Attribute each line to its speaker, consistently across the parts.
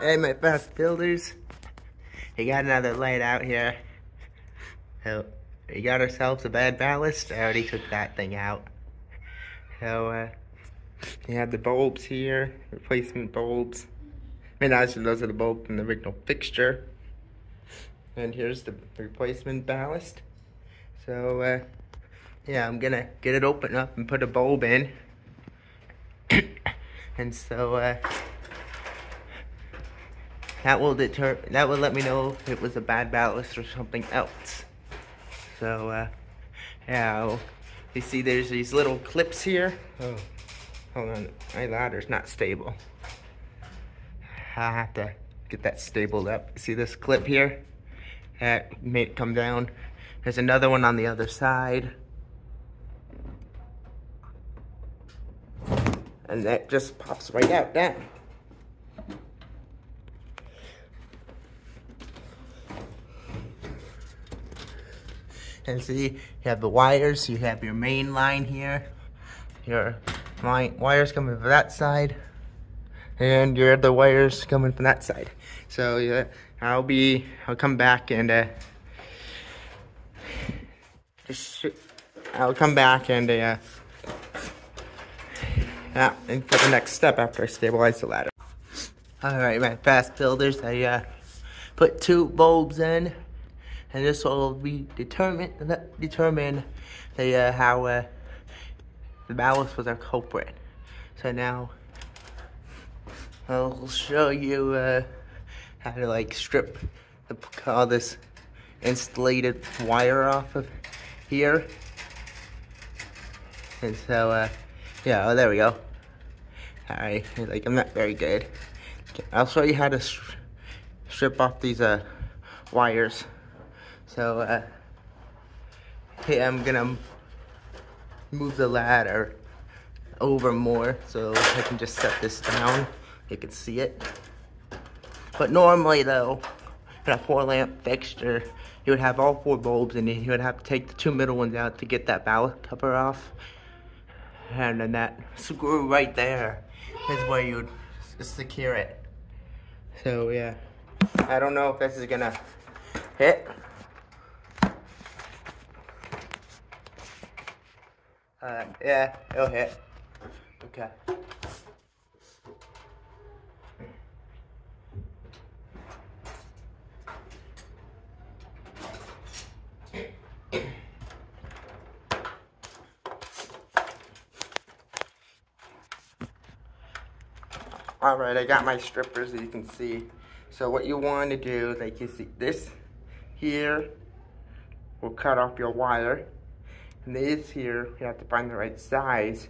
Speaker 1: Hey, my fast builders. We got another light out here. So, we got ourselves a bad ballast. I already took that thing out. So, uh, we have the bulbs here, replacement bulbs. I mean, actually, those are the bulbs from the original fixture. And here's the replacement ballast. So, uh, yeah, I'm gonna get it open up and put a bulb in. and so, uh, that will deter that will let me know if it was a bad ballast or something else so uh yeah I'll, you see there's these little clips here? Oh hold on my ladder's not stable. I have to get that stabled up. See this clip here? That made it come down. There's another one on the other side. And that just pops right out. Down And see, you have the wires, you have your main line here, your line, wires coming from that side, and your other wires coming from that side. So yeah, I'll be, I'll come back and uh, I'll come back and uh, yeah, and for the next step after I stabilize the ladder. All right, my fast builders, I uh, put two bulbs in and this will be determined determine the uh, how uh, the ballast was our culprit. So now I'll show you uh, how to like strip the, all this insulated wire off of here. And so uh, yeah, oh there we go. Alright, like I'm not very good. I'll show you how to strip off these uh, wires. So, uh, hey, I'm gonna move the ladder over more so I can just set this down. You can see it. But normally though, in a four lamp fixture, you would have all four bulbs and you would have to take the two middle ones out to get that ballast cover off. And then that screw right there is where you'd secure it. So yeah, I don't know if this is gonna hit. Uh, yeah, it'll hit. Okay. All right, I got my strippers as you can see. So what you want to do, like you see this here will cut off your wire these here, you have to find the right size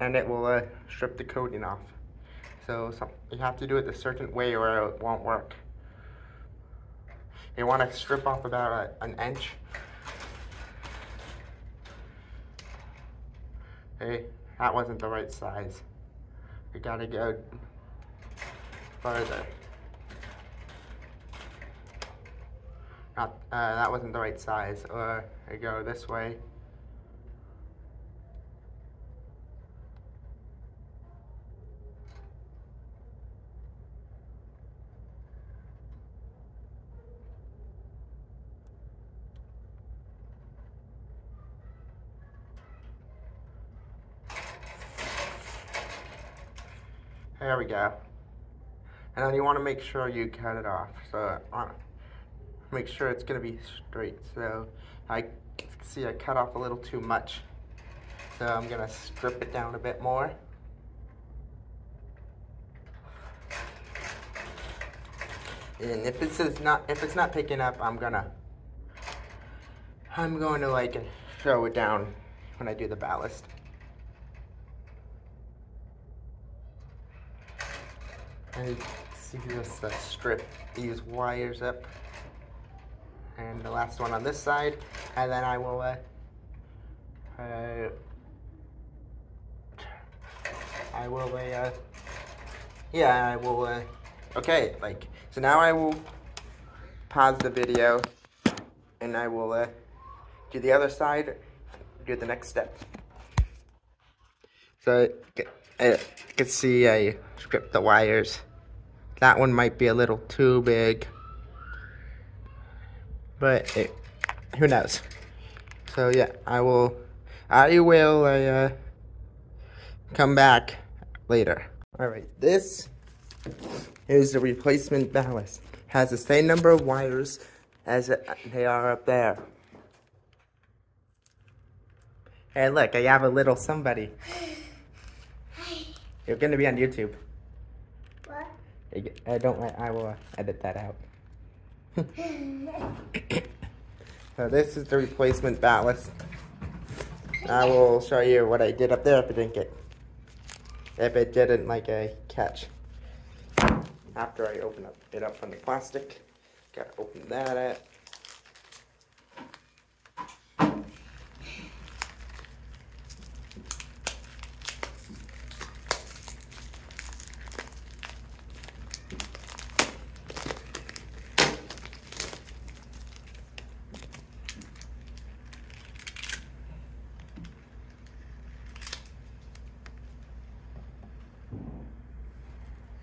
Speaker 1: and it will uh, strip the coating off. So, so you have to do it a certain way or it won't work. You want to strip off about a, an inch. Hey, that wasn't the right size. We gotta go further. Not, uh, that wasn't the right size. Or I go this way. There we go. And then you want to make sure you cut it off. So uh, make sure it's going to be straight. So I see I cut off a little too much. So I'm going to strip it down a bit more. And if this is not if it's not picking up, I'm gonna I'm going to like throw it down when I do the ballast. And see this uh, strip these wires up. And the last one on this side. and then I will, uh, uh, I will, uh, yeah, I will, uh, okay, like, so now I will pause the video, and I will, uh, do the other side, do the next step. So, uh, you can see I stripped the wires. That one might be a little too big, but it, who knows. So yeah, I will, I will, uh, come back later. All right, this is the replacement ballast. Has the same number of wires as they are up there. Hey, look, I have a little somebody. You're gonna be on YouTube. I uh, don't. I will edit that out. so this is the replacement ballast. I will show you what I did up there if it didn't get, if it didn't like a catch. After I open up it up from the plastic, gotta open that up.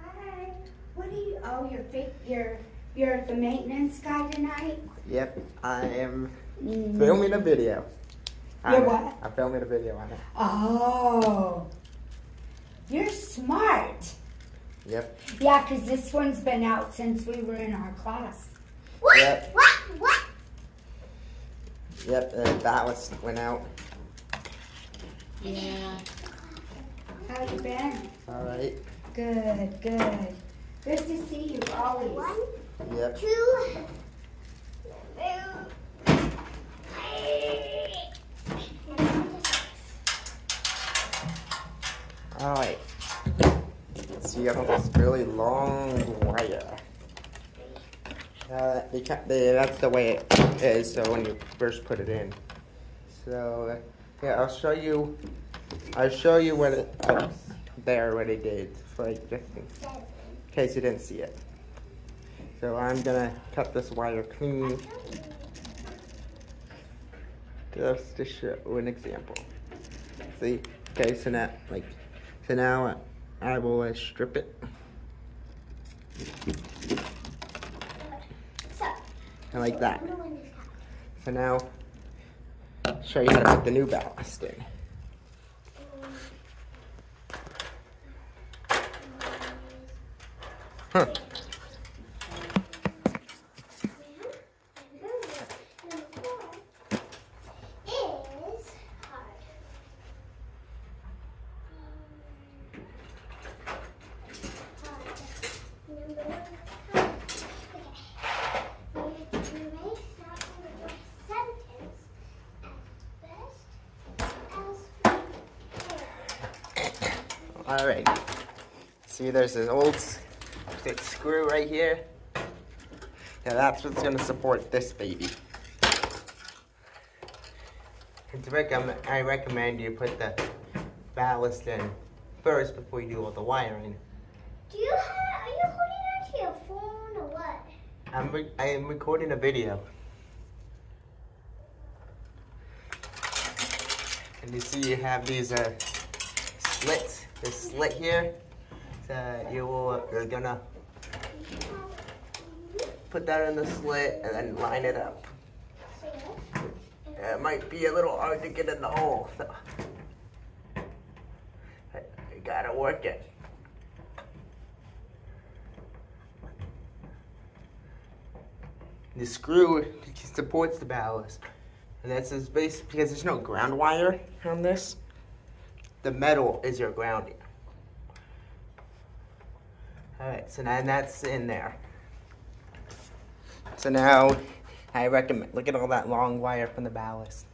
Speaker 2: Hi. What are you? Oh, you're. You're you're the maintenance guy tonight.
Speaker 1: Yep, I am
Speaker 2: Mm.
Speaker 1: filming a video. on
Speaker 2: You're
Speaker 1: it.
Speaker 2: what?
Speaker 1: I'm filming a video on it.
Speaker 2: Oh, you're smart.
Speaker 1: Yep.
Speaker 2: Yeah, 'cause this one's been out since we were in our class.
Speaker 1: Yep.
Speaker 2: What? What?
Speaker 1: Yep, the ballast went out.
Speaker 2: Yeah. How you been?
Speaker 1: All right.
Speaker 2: Good, good. Good to see you always.
Speaker 1: Yep.
Speaker 2: two,
Speaker 1: All right. So you have this really long wire. Uh, they ca they, that's the way it is. So when you first put it in. So uh, yeah, I'll show you. I'll show you what it uh, there what it did. So like just in case you didn't see it. So I'm gonna cut this wire clean. Just to show an example. See? Okay, so now, like, so now I will uh, strip it. And like that. So now, show you how to put the new ballast in. Huh. Alright. See, there's an old screw right here. Now that's what's gonna support this baby. And to recommend, I recommend you put the ballast in first before you do all the wiring.
Speaker 2: Do you have, are you holding on to your phone or what?
Speaker 1: I'm re- I am recording a video. And you see you have these uh, slits, this slit here. So you will, you're gonna put that in the slit and then line it up. It might be a little hard to get in the hole. So. You gotta work it. The screw supports the ballast. And that's his base because there's no ground wire on this. The metal is your grounding. Alright, so now that's in there. So now I recommend look at all that long wire from the ballast.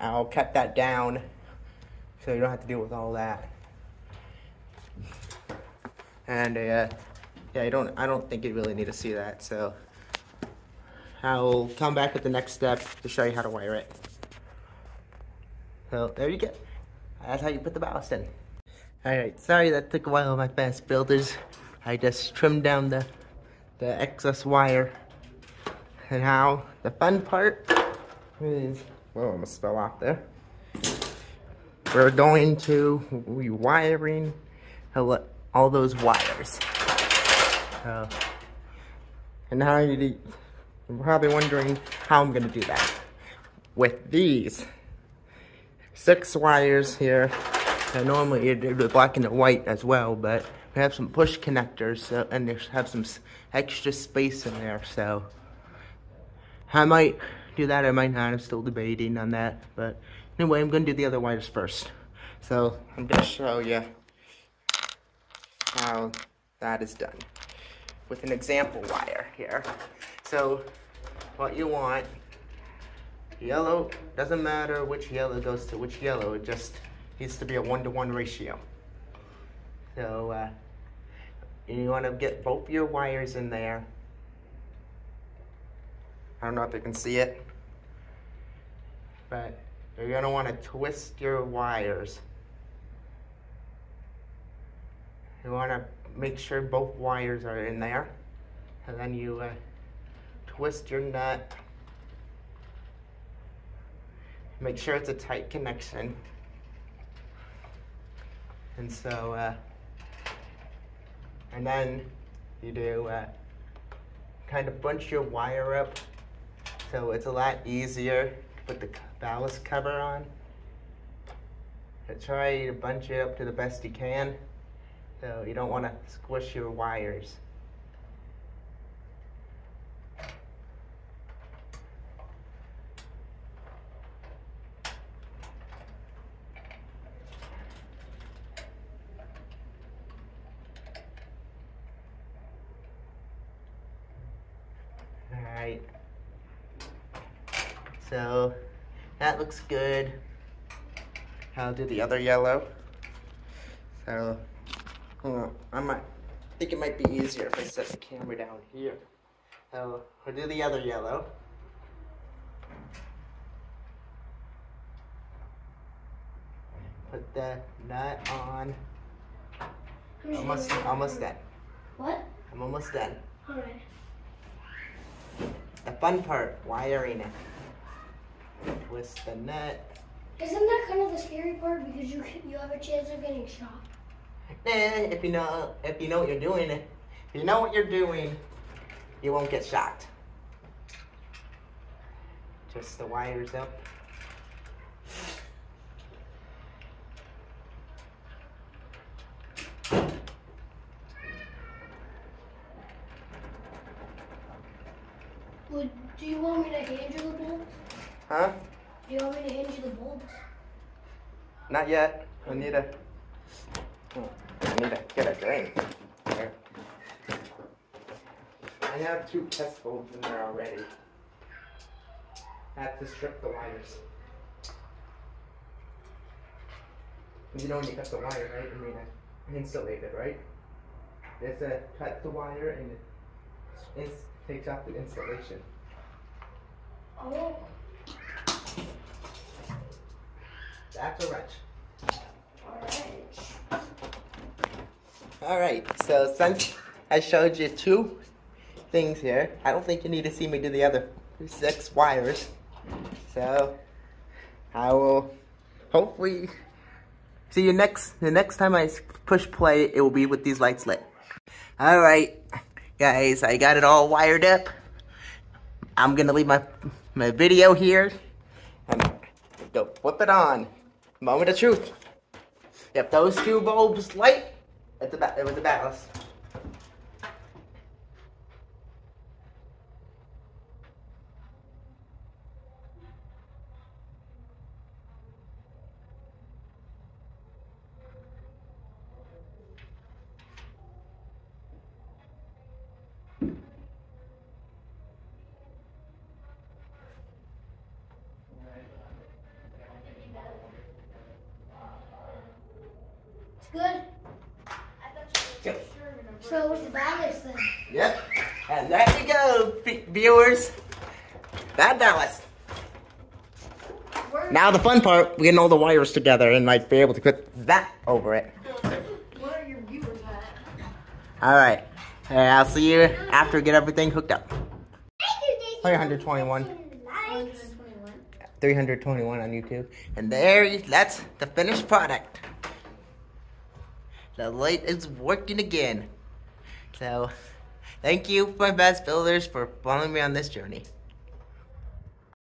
Speaker 1: I'll cut that down so you don't have to deal with all that. And uh, yeah, I don't I don't think you really need to see that, so I'll come back with the next step to show you how to wire it. So there you go. That's how you put the ballast in. Alright, sorry that took a while my fast builders. I just trimmed down the, the excess wire. And now the fun part is, whoa, almost fell off there. We're going to be wiring all those wires. Uh, and now you're probably wondering how I'm gonna do that. With these six wires here, and normally you do the black and the white as well, but have some push connectors so, and have some extra space in there, so I might do that, I might not, I'm still debating on that, but anyway, I'm gonna do the other wires first. So I'm gonna show you how that is done with an example wire here. So what you want, yellow, doesn't matter which yellow goes to which yellow, it just needs to be a one-to-one -one ratio. So uh, you want to get both your wires in there. I don't know if you can see it, but you're going to want to twist your wires. You want to make sure both wires are in there. And then you uh, twist your nut. Make sure it's a tight connection. And so, uh, and then you do uh, kind of bunch your wire up so it's a lot easier to put the ballast cover on. try to bunch it up to the best you can. So you don't want to squish your wires. Alright. So that looks good. I'll do the other yellow. So I might think it might be easier if I set the camera down here. So I'll do the other yellow. Put the nut on. Almost, almost done.
Speaker 2: What?
Speaker 1: I'm almost done.
Speaker 2: Alright.
Speaker 1: The fun part, wiring it. Twist the nut.
Speaker 2: Isn't that kind of the scary part because you you have a chance of getting shot?
Speaker 1: Eh, if you know if you know what you're doing, if you know what you're doing, you won't get shocked. Just the wires up.
Speaker 2: Would, do you want me to hand you the bulbs?
Speaker 1: Huh?
Speaker 2: Do you want me to hand you the bulbs?
Speaker 1: Not yet. I need a I need to get a drain. There. I have two test bulbs in there already. I have to strip the wires. You know when you cut the wire, right? I mean, I insulate it, right? It's a cut the wire and it takes off the insulation.
Speaker 2: Oh.
Speaker 1: That's a wrench.
Speaker 2: Alright.
Speaker 1: Alright, so since I showed you two things here, I don't think you need to see me do the other six wires. So, I will hopefully see you next, the next time I push play, it will be with these lights lit. Alright, guys, I got it all wired up. I'm gonna leave my, my video here and go flip it on. Moment of truth. If those two bulbs light, it's a it was a ballast.
Speaker 2: So what's the ballast then?
Speaker 1: Yep. And there you go, viewers. Bad.
Speaker 2: Where,
Speaker 1: Now the fun part, we getting all the wires together and like be able to put that over it.
Speaker 2: where are your viewers at?
Speaker 1: All right. Hey, I'll see you after we get everything hooked up.
Speaker 2: Thank you, Daisy.
Speaker 1: 321. 321 on YouTube. And there, you- that's the finished product. The light is working again. So, thank you, my best builders, for following me on this journey.